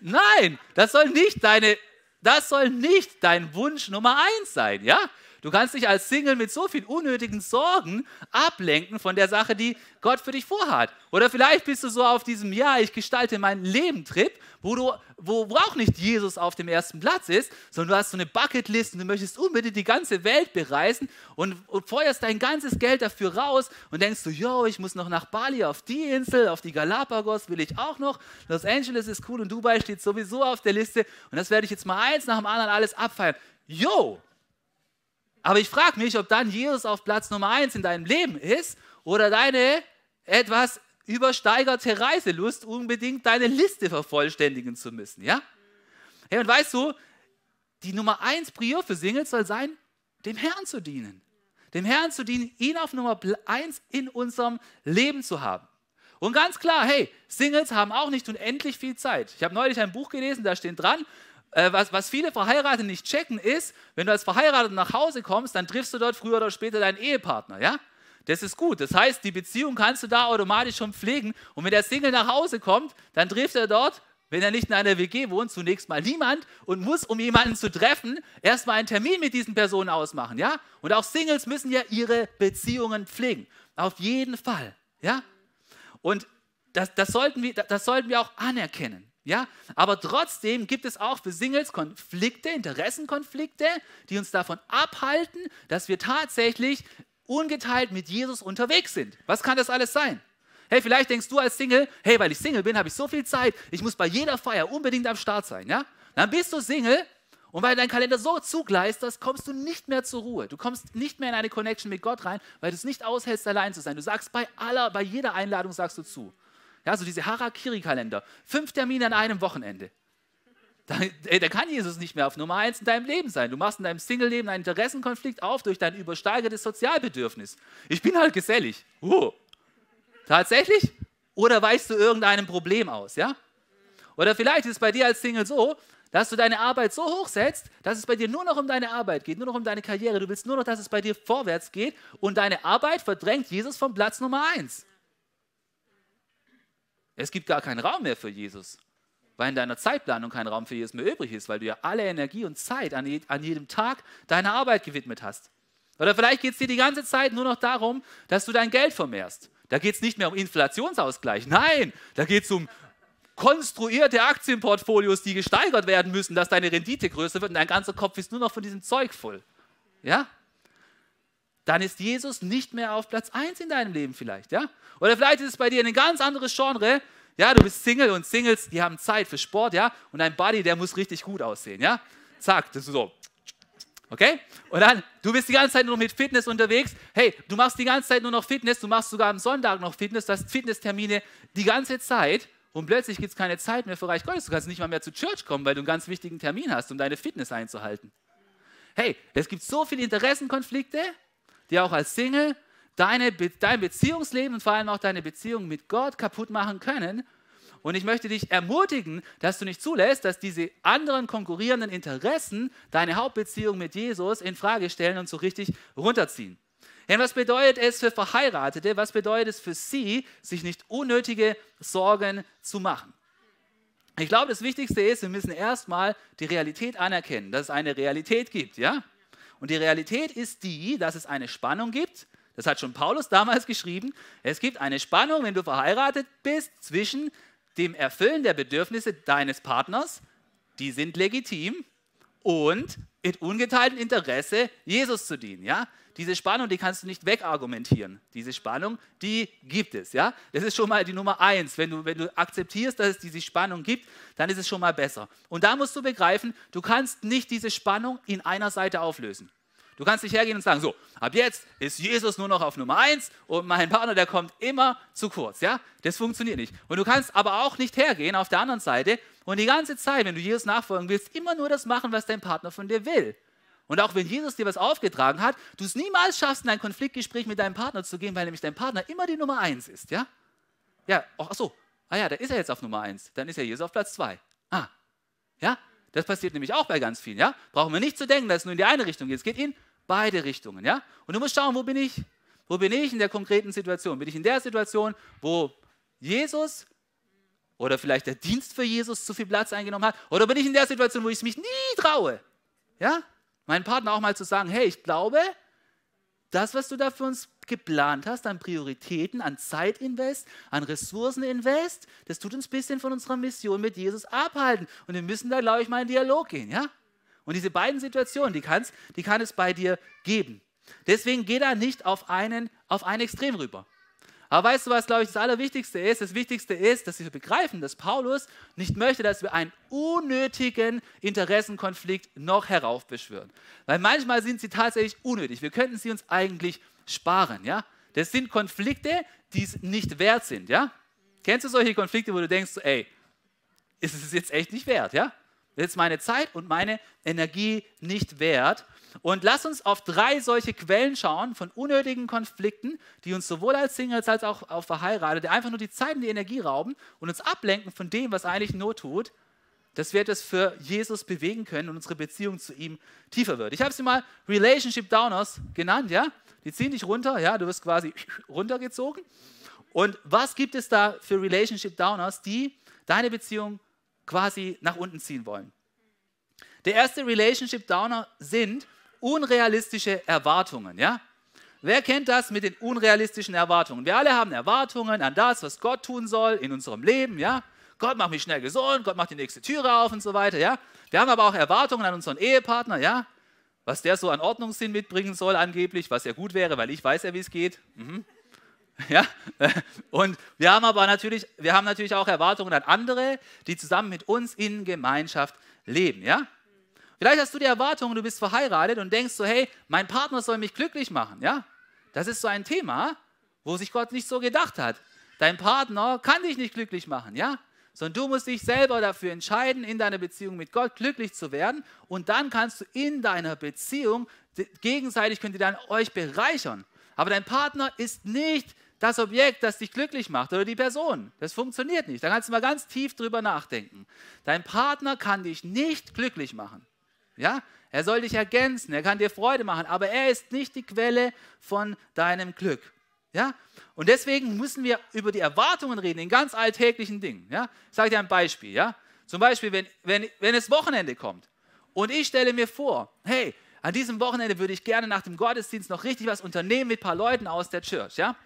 Nein, das soll nicht deine, das soll nicht dein Wunsch Nummer eins sein, ja? Du kannst dich als Single mit so viel unnötigen Sorgen ablenken von der Sache, die Gott für dich vorhat. Oder vielleicht bist du so auf diesem Ja, ich gestalte mein Leben-Trip, wo, du, wo, wo auch nicht Jesus auf dem ersten Platz ist, sondern du hast so eine Bucketlist und du möchtest unbedingt die ganze Welt bereisen und, und feuerst dein ganzes Geld dafür raus und denkst du, yo, ich muss noch nach Bali auf die Insel, auf die Galapagos will ich auch noch. Los Angeles ist cool und Dubai steht sowieso auf der Liste und das werde ich jetzt mal eins nach dem anderen alles abfeiern. Yo, aber ich frage mich, ob dann Jesus auf Platz Nummer eins in deinem Leben ist oder deine etwas übersteigerte Reiselust, unbedingt deine Liste vervollständigen zu müssen. Ja? Hey, und weißt du, die Nummer eins Prior für Singles soll sein, dem Herrn zu dienen. Dem Herrn zu dienen, ihn auf Nummer eins in unserem Leben zu haben. Und ganz klar, hey, Singles haben auch nicht unendlich viel Zeit. Ich habe neulich ein Buch gelesen, da steht dran, äh, was, was viele Verheiratete nicht checken, ist, wenn du als Verheiratet nach Hause kommst, dann triffst du dort früher oder später deinen Ehepartner, ja? Das ist gut. Das heißt, die Beziehung kannst du da automatisch schon pflegen. Und wenn der Single nach Hause kommt, dann trifft er dort, wenn er nicht in einer WG wohnt, zunächst mal niemand und muss, um jemanden zu treffen, erstmal einen Termin mit diesen Personen ausmachen, ja? Und auch Singles müssen ja ihre Beziehungen pflegen. Auf jeden Fall, ja? Und das, das, sollten, wir, das sollten wir auch anerkennen. Ja, aber trotzdem gibt es auch für Singles Konflikte, Interessenkonflikte, die uns davon abhalten, dass wir tatsächlich ungeteilt mit Jesus unterwegs sind. Was kann das alles sein? Hey, vielleicht denkst du als Single, hey, weil ich Single bin, habe ich so viel Zeit, ich muss bei jeder Feier unbedingt am Start sein, ja? Dann bist du Single und weil dein Kalender so zugleistert, kommst du nicht mehr zur Ruhe. Du kommst nicht mehr in eine Connection mit Gott rein, weil du es nicht aushältst, allein zu sein. Du sagst bei aller, bei jeder Einladung sagst du zu. Ja, so diese Harakiri-Kalender. Fünf Termine an einem Wochenende. Da, ey, da, kann Jesus nicht mehr auf Nummer eins in deinem Leben sein. Du machst in deinem Single-Leben einen Interessenkonflikt auf durch dein übersteigertes Sozialbedürfnis. Ich bin halt gesellig. Uh. Tatsächlich? Oder weichst du irgendeinem Problem aus, ja? Oder vielleicht ist es bei dir als Single so, dass du deine Arbeit so hoch setzt, dass es bei dir nur noch um deine Arbeit geht, nur noch um deine Karriere. Du willst nur noch, dass es bei dir vorwärts geht und deine Arbeit verdrängt Jesus vom Platz Nummer eins. Es gibt gar keinen Raum mehr für Jesus, weil in deiner Zeitplanung kein Raum für Jesus mehr übrig ist, weil du ja alle Energie und Zeit an, je, an jedem Tag deiner Arbeit gewidmet hast. Oder vielleicht geht es dir die ganze Zeit nur noch darum, dass du dein Geld vermehrst. Da geht es nicht mehr um Inflationsausgleich. Nein, da geht es um konstruierte Aktienportfolios, die gesteigert werden müssen, dass deine Rendite größer wird und dein ganzer Kopf ist nur noch von diesem Zeug voll. Ja? Dann ist Jesus nicht mehr auf Platz 1 in deinem Leben vielleicht, ja? Oder vielleicht ist es bei dir ein ganz anderes Genre. Ja, du bist Single und Singles, die haben Zeit für Sport, ja? Und dein Body, der muss richtig gut aussehen, ja? Zack, das ist so. Okay? Und dann, du bist die ganze Zeit nur mit Fitness unterwegs. Hey, du machst die ganze Zeit nur noch Fitness, du machst sogar am Sonntag noch Fitness, du hast Fitnesstermine die ganze Zeit und plötzlich gibt es keine Zeit mehr für Reich Gottes. Du kannst nicht mal mehr zu Church kommen, weil du einen ganz wichtigen Termin hast, um deine Fitness einzuhalten. Hey, es gibt so viele Interessenkonflikte, die auch als Single deine, dein Beziehungsleben und vor allem auch deine Beziehung mit Gott kaputt machen können. Und ich möchte dich ermutigen, dass du nicht zulässt, dass diese anderen konkurrierenden Interessen deine Hauptbeziehung mit Jesus in Frage stellen und so richtig runterziehen. Denn was bedeutet es für Verheiratete? Was bedeutet es für sie, sich nicht unnötige Sorgen zu machen? Ich glaube, das Wichtigste ist, wir müssen erstmal die Realität anerkennen, dass es eine Realität gibt, ja? Und die Realität ist die, dass es eine Spannung gibt das hat schon Paulus damals geschrieben. Es gibt eine Spannung, wenn du verheiratet bist, zwischen dem Erfüllen der Bedürfnisse deines Partners, die sind legitim, und mit ungeteiltem Interesse, Jesus zu dienen. Ja? Diese Spannung, die kannst du nicht wegargumentieren. Diese Spannung, die gibt es. Ja? Das ist schon mal die Nummer eins. Wenn du, wenn du akzeptierst, dass es diese Spannung gibt, dann ist es schon mal besser. Und da musst du begreifen, du kannst nicht diese Spannung in einer Seite auflösen. Du kannst nicht hergehen und sagen, so, ab jetzt ist Jesus nur noch auf Nummer eins und mein Partner, der kommt immer zu kurz. Ja, das funktioniert nicht. Und du kannst aber auch nicht hergehen auf der anderen Seite und die ganze Zeit, wenn du Jesus nachfolgen willst, immer nur das machen, was dein Partner von dir will. Und auch wenn Jesus dir was aufgetragen hat, du es niemals schaffst, in ein Konfliktgespräch mit deinem Partner zu gehen, weil nämlich dein Partner immer die Nummer eins ist. Ja, ja, ach so. ah ja, da ist er jetzt auf Nummer eins, dann ist ja Jesus auf Platz zwei. Ah, ja, das passiert nämlich auch bei ganz vielen, ja. Brauchen wir nicht zu denken, dass es nur in die eine Richtung geht. Es geht in beide Richtungen, ja. Und du musst schauen, wo bin ich? Wo bin ich in der konkreten Situation? Bin ich in der Situation, wo Jesus oder vielleicht der Dienst für Jesus zu viel Platz eingenommen hat? Oder bin ich in der Situation, wo ich es mich nie traue? Ja, meinen Partner auch mal zu sagen, hey, ich glaube, das, was du da für uns geplant hast, an Prioritäten, an Zeitinvest, an Ressourceninvest, das tut uns ein bisschen von unserer Mission mit Jesus abhalten. Und wir müssen da, glaube ich, mal in Dialog gehen. Ja? Und diese beiden Situationen, die, kann's, die kann es bei dir geben. Deswegen geh da nicht auf, einen, auf ein Extrem rüber. Aber weißt du, was, glaube ich, das Allerwichtigste ist? Das Wichtigste ist, dass wir begreifen, dass Paulus nicht möchte, dass wir einen unnötigen Interessenkonflikt noch heraufbeschwören. Weil manchmal sind sie tatsächlich unnötig. Wir könnten sie uns eigentlich sparen. Ja? Das sind Konflikte, die es nicht wert sind. Ja? Kennst du solche Konflikte, wo du denkst, ey, ist es jetzt echt nicht wert? Ja? Ist meine Zeit und meine Energie nicht wert. Und lass uns auf drei solche Quellen schauen von unnötigen Konflikten, die uns sowohl als Singles als auch auf Verheiratete einfach nur die Zeit und die Energie rauben und uns ablenken von dem, was eigentlich Not tut, dass wir das für Jesus bewegen können und unsere Beziehung zu ihm tiefer wird. Ich habe sie mal Relationship Downers genannt, ja? Die ziehen dich runter, ja? Du wirst quasi runtergezogen. Und was gibt es da für Relationship Downers, die deine Beziehung quasi nach unten ziehen wollen? Der erste Relationship Downer sind unrealistische Erwartungen, ja? Wer kennt das mit den unrealistischen Erwartungen? Wir alle haben Erwartungen an das, was Gott tun soll in unserem Leben, ja? Gott macht mich schnell gesund, Gott macht die nächste Türe auf und so weiter, ja? Wir haben aber auch Erwartungen an unseren Ehepartner, ja? Was der so an Ordnungssinn mitbringen soll angeblich, was ja gut wäre, weil ich weiß ja, wie es geht. Mhm. Ja? Und wir haben aber natürlich, wir haben natürlich auch Erwartungen an andere, die zusammen mit uns in Gemeinschaft leben, ja? Vielleicht hast du die Erwartung, du bist verheiratet und denkst so, hey, mein Partner soll mich glücklich machen. Ja, das ist so ein Thema, wo sich Gott nicht so gedacht hat. Dein Partner kann dich nicht glücklich machen, ja? Sondern du musst dich selber dafür entscheiden, in deiner Beziehung mit Gott glücklich zu werden. Und dann kannst du in deiner Beziehung gegenseitig könnt ihr dann euch bereichern. Aber dein Partner ist nicht das Objekt, das dich glücklich macht oder die Person. Das funktioniert nicht. Da kannst du mal ganz tief drüber nachdenken. Dein Partner kann dich nicht glücklich machen. Ja? Er soll dich ergänzen, er kann dir Freude machen, aber er ist nicht die Quelle von deinem Glück. Ja? Und deswegen müssen wir über die Erwartungen reden in ganz alltäglichen Dingen. Ja? Ich sage dir ein Beispiel. Ja? Zum Beispiel, wenn, wenn, wenn es Wochenende kommt und ich stelle mir vor, hey, an diesem Wochenende würde ich gerne nach dem Gottesdienst noch richtig was unternehmen mit ein paar Leuten aus der Church. Ja?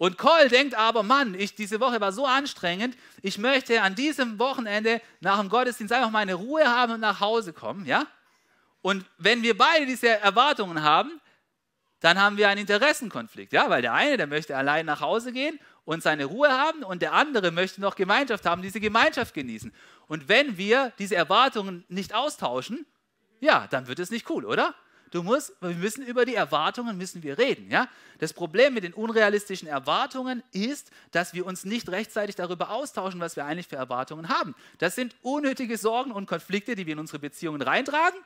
Und Cole denkt aber, Mann, ich, diese Woche war so anstrengend, ich möchte an diesem Wochenende nach dem Gottesdienst einfach meine Ruhe haben und nach Hause kommen. Ja? Und wenn wir beide diese Erwartungen haben, dann haben wir einen Interessenkonflikt, ja, weil der eine, der möchte allein nach Hause gehen und seine Ruhe haben und der andere möchte noch Gemeinschaft haben, diese Gemeinschaft genießen. Und wenn wir diese Erwartungen nicht austauschen, ja, dann wird es nicht cool, oder? Du musst, wir müssen über die Erwartungen müssen wir reden, ja? Das Problem mit den unrealistischen Erwartungen ist, dass wir uns nicht rechtzeitig darüber austauschen, was wir eigentlich für Erwartungen haben. Das sind unnötige Sorgen und Konflikte, die wir in unsere Beziehungen reintragen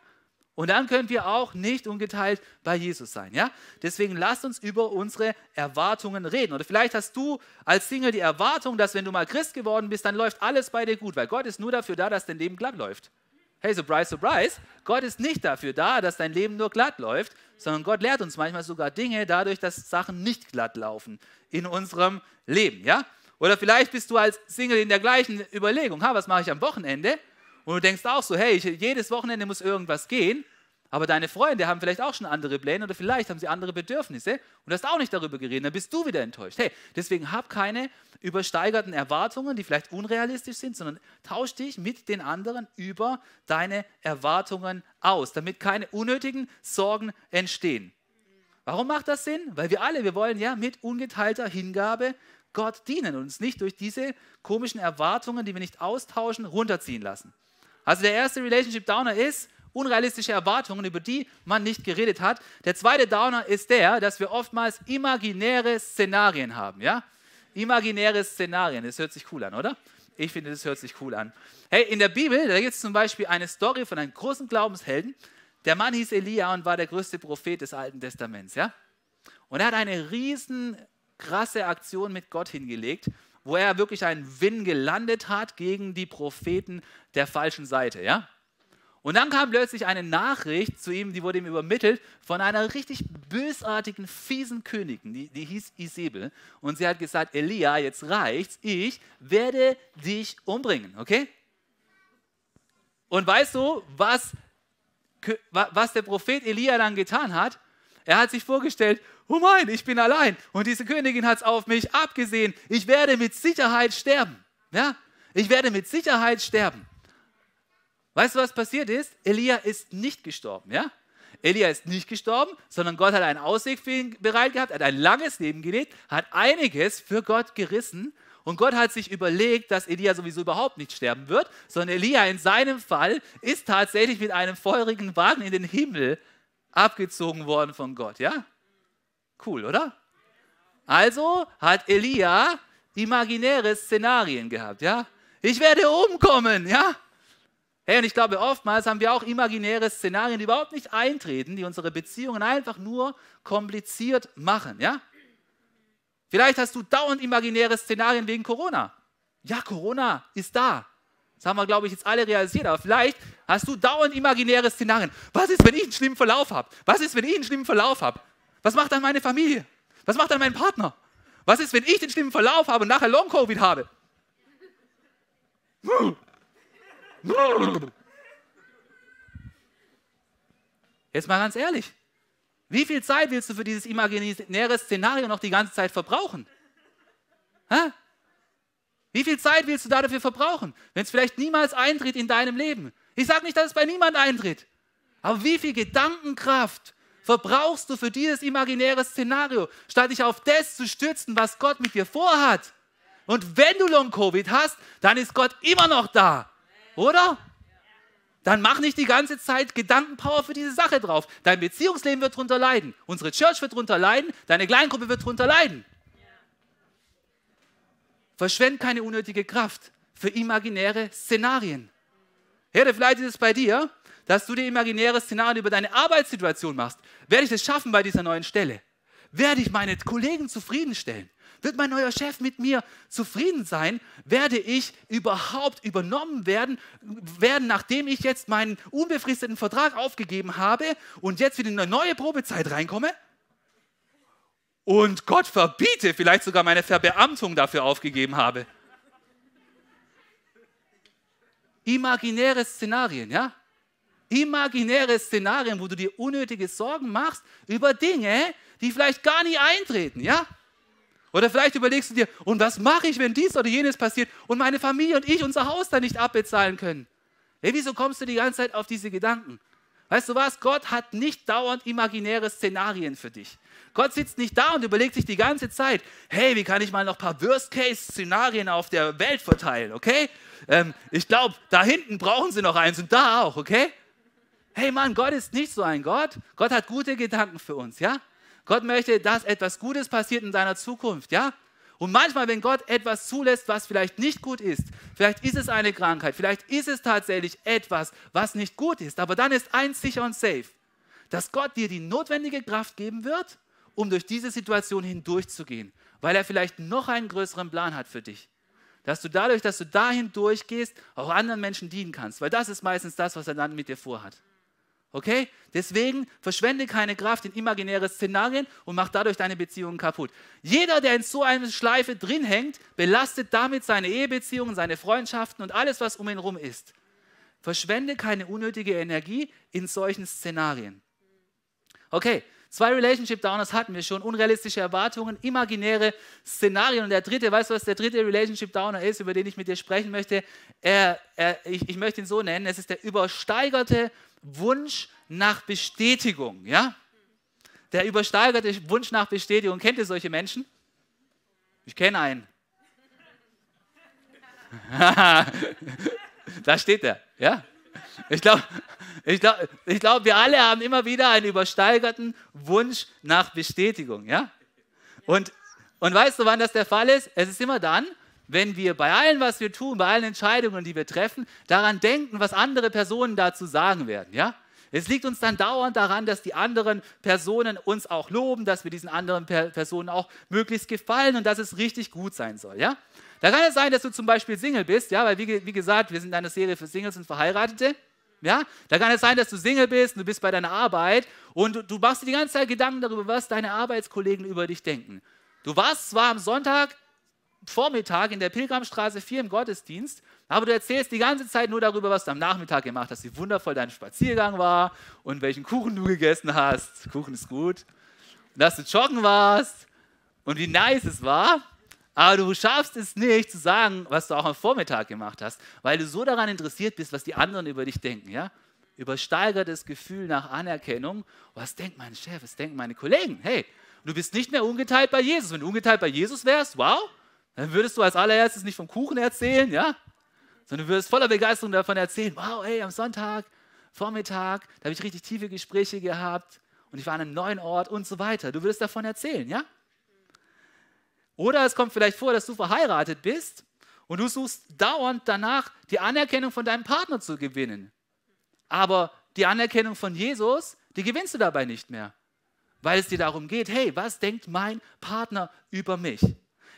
und dann können wir auch nicht ungeteilt bei Jesus sein. Ja? Deswegen lasst uns über unsere Erwartungen reden. Oder vielleicht hast du als Single die Erwartung, dass wenn du mal Christ geworden bist, dann läuft alles bei dir gut, weil Gott ist nur dafür da, dass dein Leben glatt läuft. Hey, surprise, surprise. Gott ist nicht dafür da, dass dein Leben nur glatt läuft, sondern Gott lehrt uns manchmal sogar Dinge dadurch, dass Sachen nicht glatt laufen in unserem Leben. Ja? Oder vielleicht bist du als Single in der gleichen Überlegung, ha, was mache ich am Wochenende? Und du denkst auch so, hey, ich, jedes Wochenende muss irgendwas gehen. Aber deine Freunde haben vielleicht auch schon andere Pläne oder vielleicht haben sie andere Bedürfnisse und hast auch nicht darüber geredet, dann bist du wieder enttäuscht. Hey, deswegen hab keine übersteigerten Erwartungen, die vielleicht unrealistisch sind, sondern tausch dich mit den anderen über deine Erwartungen aus, damit keine unnötigen Sorgen entstehen. Warum macht das Sinn? Weil wir alle, wir wollen ja mit ungeteilter Hingabe Gott dienen und uns nicht durch diese komischen Erwartungen, die wir nicht austauschen, runterziehen lassen. Also der erste Relationship Downer ist unrealistische Erwartungen, über die man nicht geredet hat. Der zweite Downer ist der, dass wir oftmals imaginäre Szenarien haben. Ja? Imaginäre Szenarien, das hört sich cool an, oder? Ich finde, das hört sich cool an. Hey, in der Bibel, da gibt es zum Beispiel eine Story von einem großen Glaubenshelden. Der Mann hieß Elia und war der größte Prophet des Alten Testaments. Ja? Und er hat eine riesen krasse Aktion mit Gott hingelegt wo er wirklich einen Win gelandet hat gegen die Propheten der falschen Seite, ja? Und dann kam plötzlich eine Nachricht zu ihm, die wurde ihm übermittelt von einer richtig bösartigen, fiesen Königin, die, die hieß Isabel. Und sie hat gesagt, Elia, jetzt reicht's, ich werde dich umbringen, okay? Und weißt du, was, was der Prophet Elia dann getan hat? Er hat sich vorgestellt, oh mein, ich bin allein und diese Königin hat es auf mich abgesehen. Ich werde mit Sicherheit sterben. Ja? Ich werde mit Sicherheit sterben. Weißt du, was passiert ist? Elia ist nicht gestorben, ja? Elia ist nicht gestorben, sondern Gott hat einen Ausweg für ihn bereit gehabt, hat ein langes Leben gelebt, hat einiges für Gott gerissen und Gott hat sich überlegt, dass Elia sowieso überhaupt nicht sterben wird, sondern Elia in seinem Fall ist tatsächlich mit einem feurigen Wagen in den Himmel abgezogen worden von Gott, ja? Cool, oder? Also hat Elia imaginäre Szenarien gehabt, ja? Ich werde umkommen, ja? Hey, und ich glaube, oftmals haben wir auch imaginäre Szenarien, die überhaupt nicht eintreten, die unsere Beziehungen einfach nur kompliziert machen, ja? Vielleicht hast du dauernd imaginäre Szenarien wegen Corona. Ja, Corona ist da. Das haben wir, glaube ich, jetzt alle realisiert. Aber vielleicht hast du dauernd imaginäre Szenarien. Was ist, wenn ich einen schlimmen Verlauf habe? Was ist, wenn ich einen schlimmen Verlauf habe? Was macht dann meine Familie? Was macht dann mein Partner? Was ist, wenn ich den schlimmen Verlauf habe und nachher Long-Covid habe? Jetzt mal ganz ehrlich. Wie viel Zeit willst du für dieses imaginäre Szenario noch die ganze Zeit verbrauchen? Hä? Wie viel Zeit willst du dafür verbrauchen, wenn es vielleicht niemals eintritt in deinem Leben? Ich sage nicht, dass es bei niemand eintritt. Aber wie viel Gedankenkraft verbrauchst du für dieses imaginäre Szenario, statt dich auf das zu stützen, was Gott mit dir vorhat? Und wenn du Long-Covid hast, dann ist Gott immer noch da. Oder? Dann mach nicht die ganze Zeit Gedankenpower für diese Sache drauf. Dein Beziehungsleben wird darunter leiden. Unsere Church wird darunter leiden. Deine Kleingruppe wird darunter leiden. Verschwend keine unnötige Kraft für imaginäre Szenarien. Herde, vielleicht ist es bei dir, dass du dir imaginäre Szenarien über deine Arbeitssituation machst. Werde ich es schaffen bei dieser neuen Stelle? Werde ich meine Kollegen zufriedenstellen? Wird mein neuer Chef mit mir zufrieden sein? Werde ich überhaupt übernommen werden, werden, nachdem ich jetzt meinen unbefristeten Vertrag aufgegeben habe und jetzt wieder in eine neue Probezeit reinkomme? Und Gott verbiete, vielleicht sogar meine Verbeamtung dafür aufgegeben habe. Imaginäre Szenarien, ja? Imaginäre Szenarien, wo du dir unnötige Sorgen machst über Dinge, die vielleicht gar nie eintreten, ja? Oder vielleicht überlegst du dir, und was mache ich, wenn dies oder jenes passiert und meine Familie und ich unser Haus dann nicht abbezahlen können? Hey, wieso kommst du die ganze Zeit auf diese Gedanken? Weißt du was? Gott hat nicht dauernd imaginäre Szenarien für dich. Gott sitzt nicht da und überlegt sich die ganze Zeit, hey, wie kann ich mal noch ein paar Worst-Case-Szenarien auf der Welt verteilen, okay? Ähm, ich glaube, da hinten brauchen sie noch eins und da auch, okay? Hey Mann, Gott ist nicht so ein Gott. Gott hat gute Gedanken für uns, ja? Gott möchte, dass etwas Gutes passiert in deiner Zukunft, ja? Und manchmal, wenn Gott etwas zulässt, was vielleicht nicht gut ist, vielleicht ist es eine Krankheit, vielleicht ist es tatsächlich etwas, was nicht gut ist, aber dann ist eins sicher und safe, dass Gott dir die notwendige Kraft geben wird, um durch diese Situation hindurchzugehen, weil er vielleicht noch einen größeren Plan hat für dich. Dass du dadurch, dass du dahin durchgehst, auch anderen Menschen dienen kannst, weil das ist meistens das, was er dann mit dir vorhat. Okay? Deswegen verschwende keine Kraft in imaginäre Szenarien und mach dadurch deine Beziehungen kaputt. Jeder, der in so einer Schleife drin hängt, belastet damit seine Ehebeziehungen, seine Freundschaften und alles, was um ihn herum ist. Verschwende keine unnötige Energie in solchen Szenarien. Okay, zwei Relationship Downers hatten wir schon, unrealistische Erwartungen, imaginäre Szenarien. Und der dritte, weißt du, was der dritte Relationship Downer ist, über den ich mit dir sprechen möchte? Er, er, ich, ich möchte ihn so nennen, es ist der übersteigerte Wunsch nach Bestätigung, ja? Der übersteigerte Wunsch nach Bestätigung. Kennt ihr solche Menschen? Ich kenne einen. da steht er, ja? Ich glaube, ich glaub, ich glaub, wir alle haben immer wieder einen übersteigerten Wunsch nach Bestätigung, ja? Und, und weißt du, wann das der Fall ist? Es ist immer dann, wenn wir bei allem, was wir tun, bei allen Entscheidungen, die wir treffen, daran denken, was andere Personen dazu sagen werden, ja? Es liegt uns dann dauernd daran, dass die anderen Personen uns auch loben, dass wir diesen anderen Personen auch möglichst gefallen und dass es richtig gut sein soll, ja? Da kann es sein, dass du zum Beispiel Single bist, ja, weil wie, wie gesagt, wir sind in einer Serie für Singles und Verheiratete. Ja, da kann es sein, dass du Single bist, und du bist bei deiner Arbeit und du, du machst dir die ganze Zeit Gedanken darüber, was deine Arbeitskollegen über dich denken. Du warst zwar am Sonntag Vormittag in der Pilgramstraße 4 im Gottesdienst, aber du erzählst die ganze Zeit nur darüber, was du am Nachmittag gemacht hast, wie wundervoll dein Spaziergang war und welchen Kuchen du gegessen hast. Kuchen ist gut. Und dass du joggen warst und wie nice es war. Aber du schaffst es nicht zu sagen, was du auch am Vormittag gemacht hast, weil du so daran interessiert bist, was die anderen über dich denken. Ja? Übersteigertes Gefühl nach Anerkennung. Was denkt mein Chef? Was denken meine Kollegen? Hey, du bist nicht mehr ungeteilt bei Jesus. Wenn du ungeteilt bei Jesus wärst, wow, dann würdest du als allererstes nicht vom Kuchen erzählen, ja? sondern du würdest voller Begeisterung davon erzählen, wow, ey, am Sonntag, Vormittag, da habe ich richtig tiefe Gespräche gehabt und ich war an einem neuen Ort und so weiter. Du würdest davon erzählen, ja? Oder es kommt vielleicht vor, dass du verheiratet bist und du suchst dauernd danach, die Anerkennung von deinem Partner zu gewinnen. Aber die Anerkennung von Jesus, die gewinnst du dabei nicht mehr, weil es dir darum geht, hey, was denkt mein Partner über mich?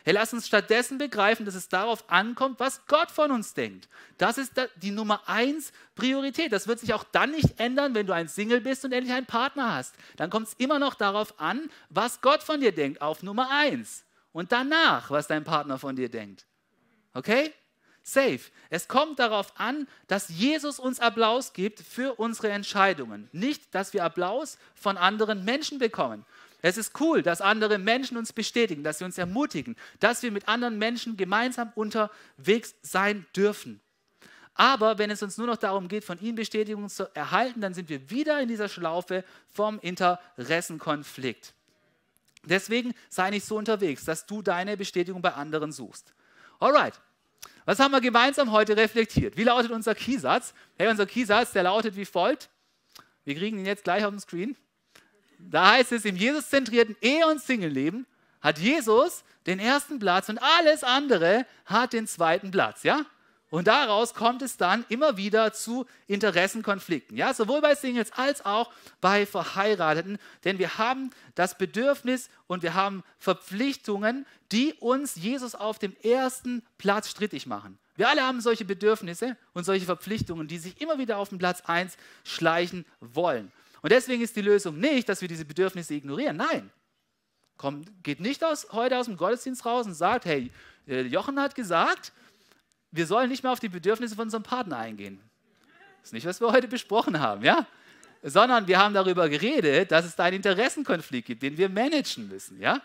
Hey, lass uns stattdessen begreifen, dass es darauf ankommt, was Gott von uns denkt. Das ist die Nummer eins Priorität. Das wird sich auch dann nicht ändern, wenn du ein Single bist und endlich einen Partner hast. Dann kommt es immer noch darauf an, was Gott von dir denkt, auf Nummer eins. Und danach, was dein Partner von dir denkt. Okay? Safe. Es kommt darauf an, dass Jesus uns Applaus gibt für unsere Entscheidungen. Nicht, dass wir Applaus von anderen Menschen bekommen. Es ist cool, dass andere Menschen uns bestätigen, dass sie uns ermutigen, dass wir mit anderen Menschen gemeinsam unterwegs sein dürfen. Aber wenn es uns nur noch darum geht, von ihnen Bestätigung zu erhalten, dann sind wir wieder in dieser Schlaufe vom Interessenkonflikt. Deswegen sei nicht so unterwegs, dass du deine Bestätigung bei anderen suchst. Alright. Was haben wir gemeinsam heute reflektiert? Wie lautet unser Keysatz? Hey, unser Keysatz, der lautet wie folgt. Wir kriegen ihn jetzt gleich auf dem Screen. Da heißt es, im Jesus-zentrierten Ehe- und Single-Leben hat Jesus den ersten Platz und alles andere hat den zweiten Platz, ja? Und daraus kommt es dann immer wieder zu Interessenkonflikten, ja, sowohl bei Singles als auch bei Verheirateten, denn wir haben das Bedürfnis und wir haben Verpflichtungen, die uns Jesus auf dem ersten Platz strittig machen. Wir alle haben solche Bedürfnisse und solche Verpflichtungen, die sich immer wieder auf den Platz 1 schleichen wollen. Und deswegen ist die Lösung nicht, dass wir diese Bedürfnisse ignorieren. Nein. Kommt, geht nicht aus, heute aus dem Gottesdienst raus und sagt, hey, äh, Jochen hat gesagt, wir sollen nicht mehr auf die Bedürfnisse von unserem Partner eingehen. Das ist nicht, was wir heute besprochen haben, ja? Sondern wir haben darüber geredet, dass es da einen Interessenkonflikt gibt, den wir managen müssen, ja?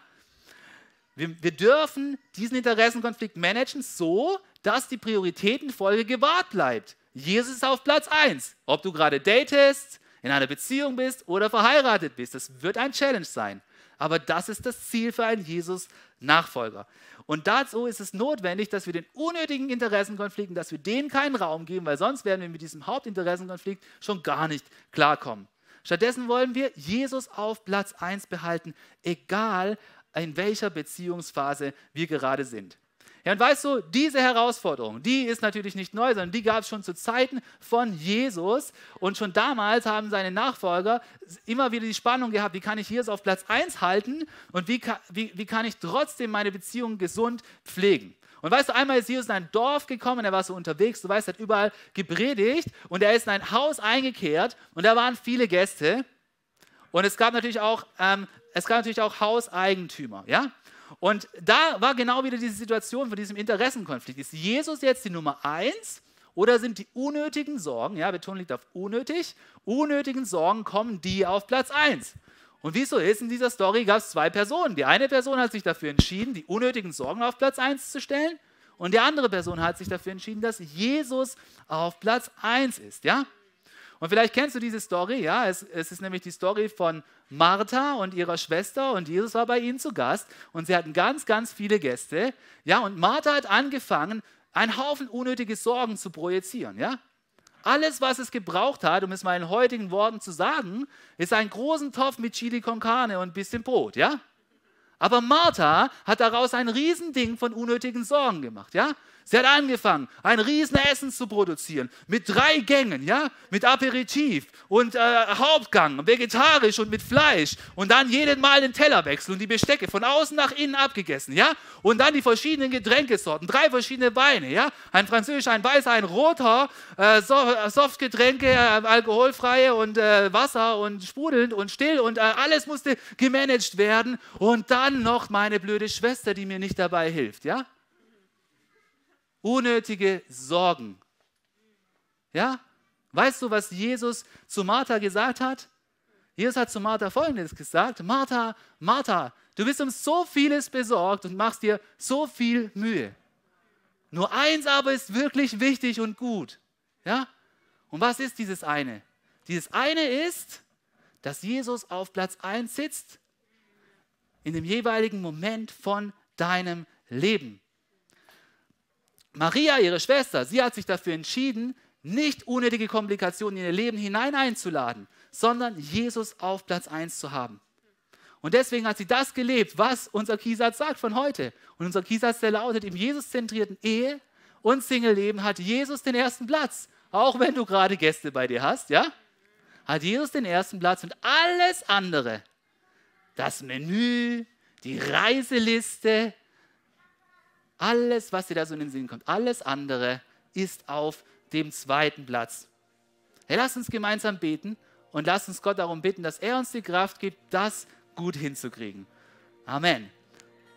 Wir, wir dürfen diesen Interessenkonflikt managen so, dass die Prioritätenfolge gewahrt bleibt. Jesus ist auf Platz 1. Ob du gerade datest, in einer Beziehung bist oder verheiratet bist. Das wird ein Challenge sein. Aber das ist das Ziel für einen Jesus-Nachfolger. Und dazu ist es notwendig, dass wir den unnötigen Interessenkonflikten, dass wir denen keinen Raum geben, weil sonst werden wir mit diesem Hauptinteressenkonflikt schon gar nicht klarkommen. Stattdessen wollen wir Jesus auf Platz 1 behalten, egal in welcher Beziehungsphase wir gerade sind. Ja, und weißt du, diese Herausforderung, die ist natürlich nicht neu, sondern die gab es schon zu Zeiten von Jesus. Und schon damals haben seine Nachfolger immer wieder die Spannung gehabt, wie kann ich Jesus auf Platz 1 halten und wie kann, wie, wie kann ich trotzdem meine Beziehung gesund pflegen. Und weißt du, einmal ist Jesus in ein Dorf gekommen, er war so unterwegs, du weißt, er hat überall gepredigt und er ist in ein Haus eingekehrt und da waren viele Gäste. Und es gab natürlich auch, ähm, es gab natürlich auch Hauseigentümer, ja? Und da war genau wieder diese Situation von diesem Interessenkonflikt. Ist Jesus jetzt die Nummer eins oder sind die unnötigen Sorgen, ja, Beton liegt auf unnötig, unnötigen Sorgen kommen die auf Platz eins? Und wie es so ist, in dieser Story gab es zwei Personen. Die eine Person hat sich dafür entschieden, die unnötigen Sorgen auf Platz 1 zu stellen. Und die andere Person hat sich dafür entschieden, dass Jesus auf Platz 1 ist. Ja? Und vielleicht kennst du diese Story, ja, es, es, ist nämlich die Story von Martha und ihrer Schwester und Jesus war bei ihnen zu Gast und sie hatten ganz, ganz viele Gäste, ja, und Martha hat angefangen, einen Haufen unnötige Sorgen zu projizieren, ja. Alles, was es gebraucht hat, um es mal in heutigen Worten zu sagen, ist einen großen Topf mit Chili con Carne und ein bisschen Brot, ja. Aber Martha hat daraus ein Riesending von unnötigen Sorgen gemacht, ja. Sie hat angefangen, ein riesen Essen zu produzieren mit drei Gängen, ja, mit Aperitif und äh, Hauptgang, vegetarisch und mit Fleisch und dann jeden Mal den Tellerwechsel und die Bestecke von außen nach innen abgegessen, ja, und dann die verschiedenen Getränkesorten, drei verschiedene Weine, ja, ein französischer, ein weißer, ein roter, äh, Softgetränke, äh, alkoholfreie und äh, Wasser und sprudelnd und still und äh, alles musste gemanagt werden. Und dann noch meine blöde Schwester, die mir nicht dabei hilft, ja unnötige Sorgen. Ja? Weißt du, was Jesus zu Martha gesagt hat? Jesus hat zu Martha Folgendes gesagt. Martha, Martha, du bist um so vieles besorgt und machst dir so viel Mühe. Nur eins aber ist wirklich wichtig und gut. Ja? Und was ist dieses eine? Dieses eine ist, dass Jesus auf Platz 1 sitzt in dem jeweiligen Moment von deinem Leben. Maria, ihre Schwester, sie hat sich dafür entschieden, nicht unnötige Komplikationen in ihr Leben hinein einzuladen, sondern Jesus auf Platz 1 zu haben. Und deswegen hat sie das gelebt, was unser Kiesatz sagt von heute. Und unser Kiesatz, der lautet, im Jesus-zentrierten Ehe- und Single-Leben hat Jesus den ersten Platz. Auch wenn du gerade Gäste bei dir hast, ja? Hat Jesus den ersten Platz und alles andere, das Menü, die Reiseliste, alles, was dir da so in den Sinn kommt, alles andere ist auf dem zweiten Platz. Hey, lass uns gemeinsam beten und lass uns Gott darum bitten, dass er uns die Kraft gibt, das gut hinzukriegen. Amen.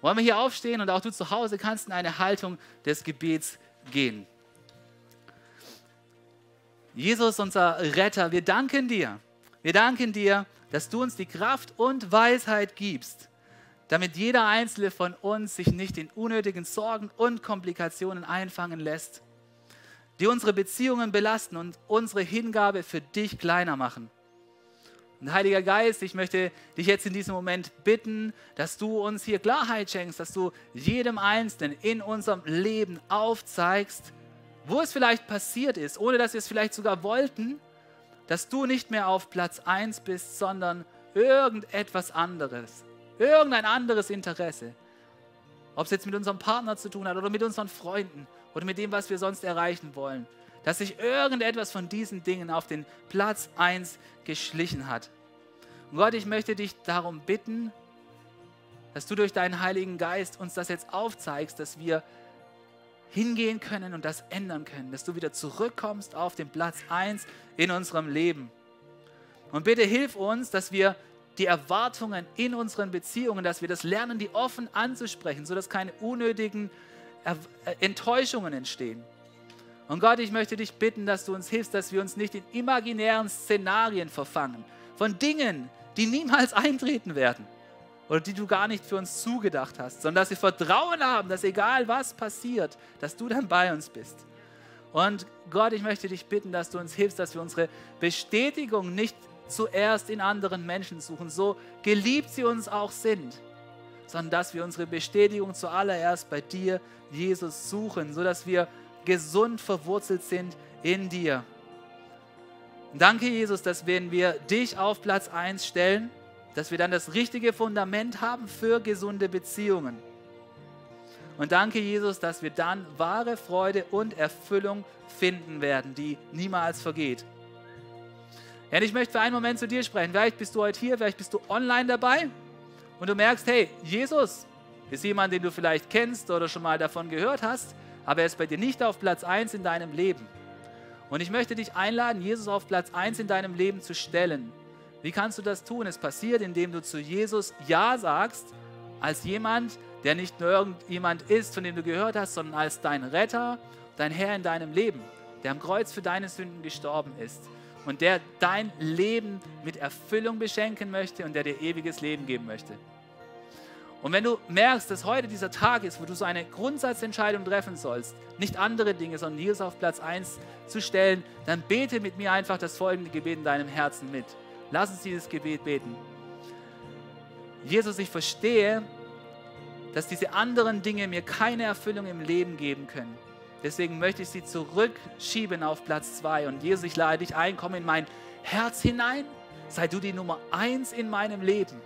Wollen wir hier aufstehen und auch du zu Hause kannst in eine Haltung des Gebets gehen. Jesus, unser Retter, wir danken dir. Wir danken dir, dass du uns die Kraft und Weisheit gibst, damit jeder einzelne von uns sich nicht in unnötigen Sorgen und Komplikationen einfangen lässt, die unsere Beziehungen belasten und unsere Hingabe für dich kleiner machen. Und Heiliger Geist, ich möchte dich jetzt in diesem Moment bitten, dass du uns hier Klarheit schenkst, dass du jedem Einzelnen in unserem Leben aufzeigst, wo es vielleicht passiert ist, ohne dass wir es vielleicht sogar wollten, dass du nicht mehr auf Platz 1 bist, sondern irgendetwas anderes irgendein anderes Interesse. Ob es jetzt mit unserem Partner zu tun hat oder mit unseren Freunden oder mit dem, was wir sonst erreichen wollen. Dass sich irgendetwas von diesen Dingen auf den Platz 1 geschlichen hat. Und Gott, ich möchte dich darum bitten, dass du durch deinen Heiligen Geist uns das jetzt aufzeigst, dass wir hingehen können und das ändern können, dass du wieder zurückkommst auf den Platz 1 in unserem Leben. Und bitte hilf uns, dass wir die Erwartungen in unseren Beziehungen, dass wir das lernen, die offen anzusprechen, sodass keine unnötigen äh, Enttäuschungen entstehen. Und Gott, ich möchte dich bitten, dass du uns hilfst, dass wir uns nicht in imaginären Szenarien verfangen, von Dingen, die niemals eintreten werden oder die du gar nicht für uns zugedacht hast, sondern dass wir Vertrauen haben, dass egal was passiert, dass du dann bei uns bist. Und Gott, ich möchte dich bitten, dass du uns hilfst, dass wir unsere Bestätigung nicht zuerst in anderen Menschen suchen, so geliebt sie uns auch sind, sondern dass wir unsere Bestätigung zuallererst bei dir, Jesus, suchen, sodass wir gesund verwurzelt sind in dir. Danke, Jesus, dass wenn wir dich auf Platz 1 stellen, dass wir dann das richtige Fundament haben für gesunde Beziehungen. Und danke, Jesus, dass wir dann wahre Freude und Erfüllung finden werden, die niemals vergeht. Ja, ich möchte für einen Moment zu dir sprechen. Vielleicht bist du heute hier, vielleicht bist du online dabei und du merkst, hey, Jesus ist jemand, den du vielleicht kennst oder schon mal davon gehört hast, aber er ist bei dir nicht auf Platz 1 in deinem Leben. Und ich möchte dich einladen, Jesus auf Platz 1 in deinem Leben zu stellen. Wie kannst du das tun? Es passiert, indem du zu Jesus Ja sagst, als jemand, der nicht nur irgendjemand ist, von dem du gehört hast, sondern als dein Retter, dein Herr in deinem Leben, der am Kreuz für deine Sünden gestorben ist und der dein Leben mit Erfüllung beschenken möchte und der dir ewiges Leben geben möchte. Und wenn du merkst, dass heute dieser Tag ist, wo du so eine Grundsatzentscheidung treffen sollst, nicht andere Dinge, sondern Jesus auf Platz 1 zu stellen, dann bete mit mir einfach das folgende Gebet in deinem Herzen mit. Lass uns dieses Gebet beten. Jesus, ich verstehe, dass diese anderen Dinge mir keine Erfüllung im Leben geben können. Deswegen möchte ich sie zurückschieben auf Platz 2. Und Jesus, ich lade dich ein, komm in mein Herz hinein. Sei du die Nummer 1 in meinem Leben.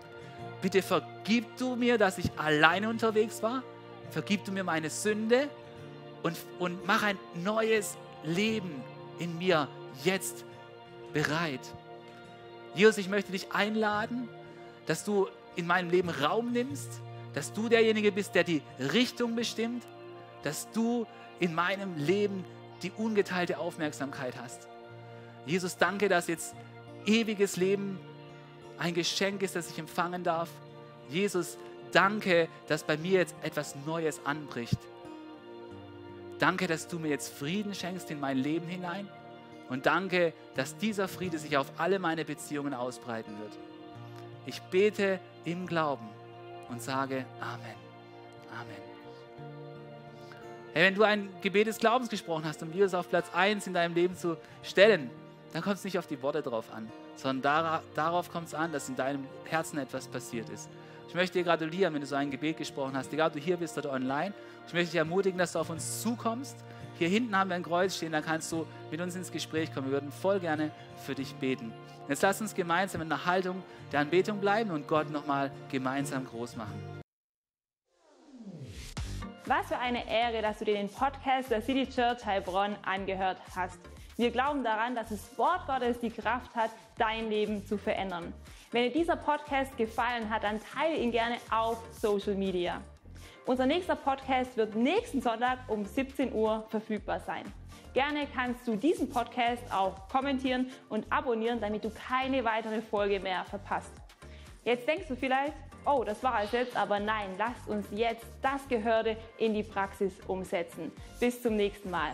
Bitte vergib du mir, dass ich alleine unterwegs war. Vergib du mir meine Sünde und, und mach ein neues Leben in mir jetzt bereit. Jesus, ich möchte dich einladen, dass du in meinem Leben Raum nimmst, dass du derjenige bist, der die Richtung bestimmt, dass du in meinem Leben die ungeteilte Aufmerksamkeit hast. Jesus, danke, dass jetzt ewiges Leben ein Geschenk ist, das ich empfangen darf. Jesus, danke, dass bei mir jetzt etwas Neues anbricht. Danke, dass du mir jetzt Frieden schenkst in mein Leben hinein. Und danke, dass dieser Friede sich auf alle meine Beziehungen ausbreiten wird. Ich bete im Glauben und sage Amen. Amen. Hey, wenn du ein Gebet des Glaubens gesprochen hast, um Jesus auf Platz 1 in deinem Leben zu stellen, dann kommt es nicht auf die Worte drauf an, sondern darauf kommt es an, dass in deinem Herzen etwas passiert ist. Ich möchte dir gratulieren, wenn du so ein Gebet gesprochen hast, egal ob du hier bist oder online. Ich möchte dich ermutigen, dass du auf uns zukommst. Hier hinten haben wir ein Kreuz stehen, da kannst du mit uns ins Gespräch kommen. Wir würden voll gerne für dich beten. Jetzt lass uns gemeinsam in einer Haltung der Anbetung bleiben und Gott nochmal gemeinsam groß machen. Was für eine Ehre, dass du dir den Podcast der City Church Heilbronn angehört hast. Wir glauben daran, dass das Wort Gottes die Kraft hat, dein Leben zu verändern. Wenn dir dieser Podcast gefallen hat, dann teile ihn gerne auf Social Media. Unser nächster Podcast wird nächsten Sonntag um 17 Uhr verfügbar sein. Gerne kannst du diesen Podcast auch kommentieren und abonnieren, damit du keine weitere Folge mehr verpasst. Jetzt denkst du vielleicht, oh, das war es jetzt, aber nein, lasst uns jetzt das Gehörde in die Praxis umsetzen. Bis zum nächsten Mal.